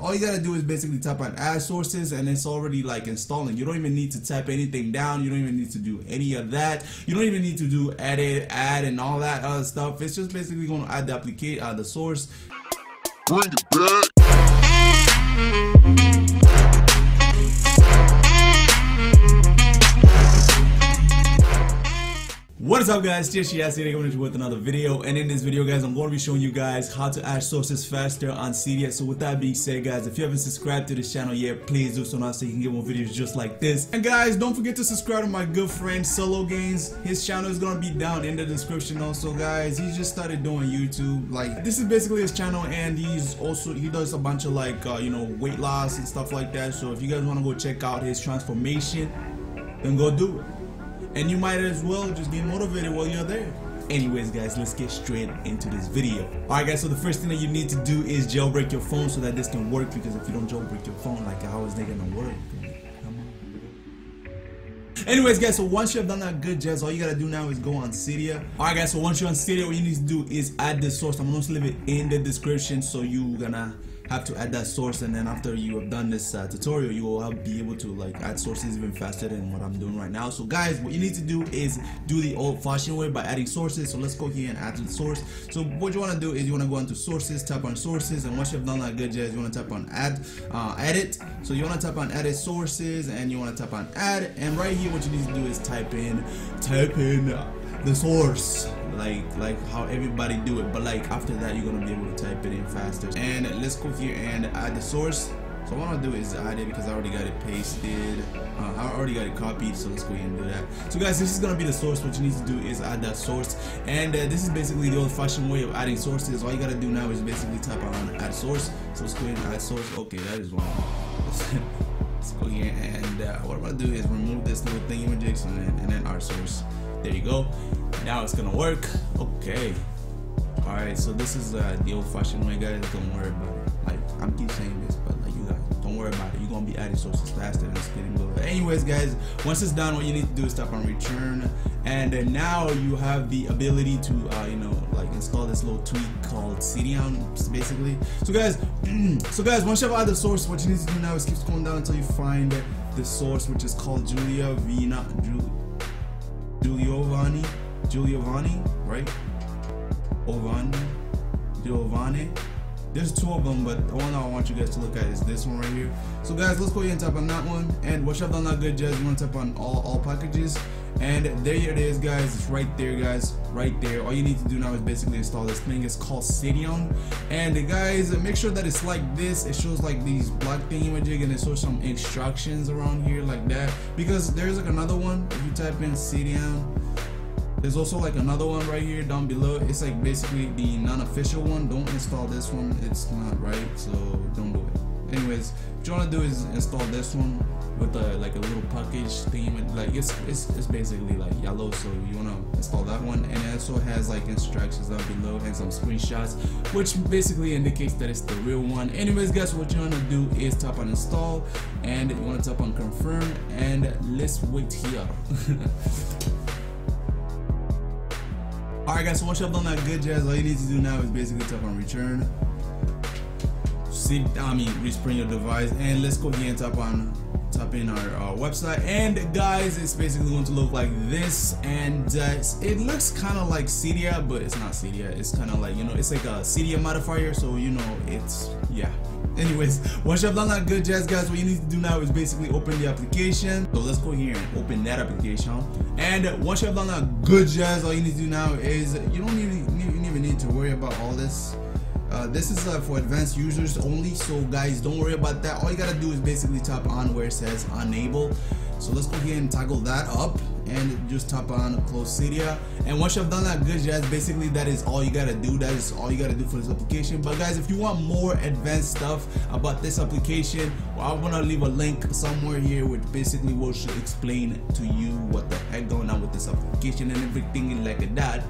all you gotta do is basically tap on add sources and it's already like installing. You don't even need to type anything down. You don't even need to do any of that. You don't even need to do edit add and all that other stuff. It's just basically to add the applicate uh, the source. Bring it back. What is up guys, TSGS here coming with another video. And in this video guys I'm going to be showing you guys how to add sources faster on Cydia so with that being said guys if you haven't subscribed to this channel yet please do so now so you can get more videos just like this. And guys don't forget to subscribe to my good friend Solo Gains his channel is going to be down in the description also guys. He just started doing YouTube. Like this is basically his channel and he's also he does a bunch of like uh, you know weight loss and stuff like that. So if you guys want to go check out his transformation then go do it and you might as well just get motivated while you're there. Anyways guys, let's get straight into this video. Alright guys, so the first thing that you need to do is jailbreak your phone so that this can work because if you don't jailbreak your phone, like how is that gonna work? Anyways guys, so once you have done that good jazz, all you gotta do now is go on Cydia. Alright guys, so once you're on Cydia, what you need to do is add the source. I'm gonna leave it in the description so you gonna have to add that source and then after you have done this uh, tutorial you will be able to like add sources even faster than what I'm doing right now. So guys what you need to do is do the old-fashioned way by adding sources. So let's go here and add the source. So what you want to do is you want to go into sources tap on sources and once you've done that good jazz you want to tap on add uh, edit. So you want to tap on edit sources and you want to tap on add. And right here what you need to do is type in type in the source like like how everybody do it but like after that you're gonna be able to type it in faster. And let's go here and add the source. So what I'm gonna do is add it because I already got it pasted. Uh, I already got it copied so let's go ahead and do that. So guys this is gonna be the source. What you need to do is add that source. And uh, this is basically the old-fashioned way of adding sources. All you gotta do now is basically type on add source. So let's go ahead and add source. Okay that is wrong. Let's go here and uh, what I'm gonna do is remove this little thing image and and then our source there you go. Now it's gonna work. Okay. All right so this is uh, the old-fashioned way guys. Don't worry about it. Like i'm keep saying this but like you guys don't worry about it. You're gonna be adding sources faster than spinning wheel anyways guys once it's done what you need to do is tap on return. And uh, now you have the ability to uh, you know like install this little tweak called Cydian basically. So guys so guys once you have added the source what you need to do now is keep scrolling down until you find the source which is called Julia Vina Ju- Giuliovani Giuliovani right? Ovani Giovanni there's two of them but the one I want you guys to look at is this one right here. So guys let's go ahead and tap on that one. And what you've done that good jazz. You want to tap on all all packages? And there it is guys. It's right there guys. Right there. All you need to do now is basically install this thing. It's called Cydian and guys make sure that it's like this. It shows like these black thing imaging and it shows some instructions around here like that. Because there's like another one type in Cydian there's also like another one right here down below. It's like basically the non-official one. Don't install this one. It's not right so don't do it what you want to do is install this one with a like a little package theme like it's it's, it's basically like yellow so you want to install that one. And it also has like instructions down below and some screenshots which basically indicates that it's the real one. Anyways guys what you want to do is tap on install and you want to tap on confirm and let's wait here. Alright guys, so once you've done that good jazz, all you need to do now is basically tap on return. See, I mean, respring your device, and let's go here and tap on tap in our, our website. And guys, it's basically going to look like this, and uh, it looks kind of like Cydia, but it's not Cydia. It's kind of like you know, it's like a Cydia modifier, so you know, it's yeah. Anyways, once you've done that good jazz guys, what you need to do now is basically open the application. So let's go here and open that application. And once you've done that good jazz, all you need to do now is you don't even, you don't even need to worry about all this. Uh, this is uh, for advanced users only, so guys, don't worry about that. All you gotta do is basically tap on where it says enable. So let's go ahead and toggle that up and just tap on close Cydia. And once you've done that good basically that is all you gotta do. That is all you gotta do for this application. But guys, if you want more advanced stuff about this application, well, I'm gonna leave a link somewhere here which basically will explain to you what the heck going on with this application and everything like that.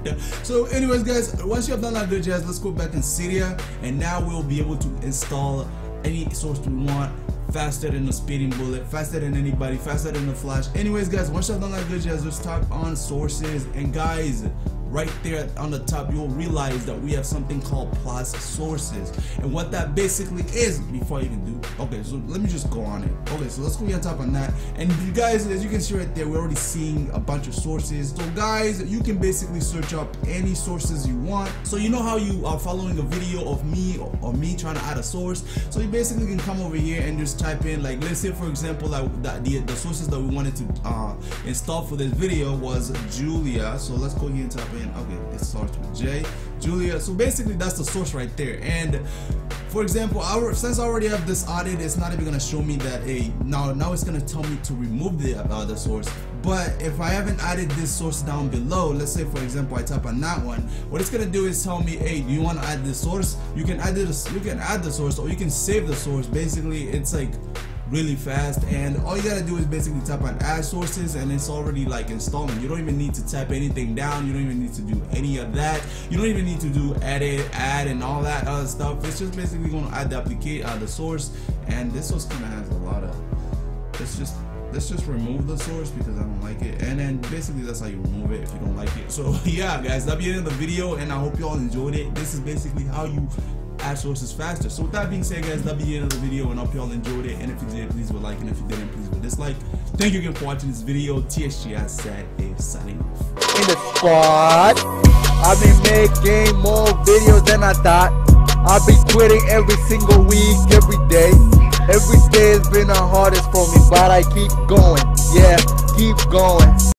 So anyways guys, once you have done that good let's go back in Cydia and now we'll be able to install any source we want faster than a speeding bullet, faster than anybody, faster than a flash. Anyways, guys, once you've done that good just tap on sources. And guys, right there on the top, you'll realize that we have something called plus sources. And what that basically is, before I even do, okay, so let me just go on it. Okay, so let's go on top on that. And you guys, as you can see right there, we're already seeing a bunch of sources. So guys, you can basically search up any sources you want. So you know how you are following a video of me or, me trying to add a source. So you basically can come over here and just type in like, let's say for example, like that the, the sources that we wanted to uh, install for this video was Julia. So let's go here and type in, okay, it starts with J, Julia. So basically that's the source right there. And for example, our, since I already have this added, it's not even gonna show me that a now now it's gonna tell me to remove the the source. But if I haven't added this source down below, let's say for example I tap on that one, what it's gonna do is tell me, hey, do you want to add this source? You can add this, you can add the source, or you can save the source. Basically, it's like really fast and all you gotta do is basically type on add sources and it's already like installing. You don't even need to type anything down. You don't even need to do any of that. You don't even need to do edit add and all that other stuff. It's just basically to add the application uh, the source and this source kind of has a lot of let's just let's just remove the source because I don't like it and then basically that's how you remove it if you don't like it so yeah guys that'll be the end of the video and I hope you all enjoyed it this is basically how you add sources faster. So with that being said, guys, that'll be the end of the video, and I hope y'all enjoyed it. And if you did, please would like, and if you didn't, please would dislike. Thank you again for watching this video. TSG Asset is signing off. in the squad. I've been making more videos than I thought. I've been quitting every single week, every day. Every day has been the hardest for me, but I keep going. Yeah, keep going.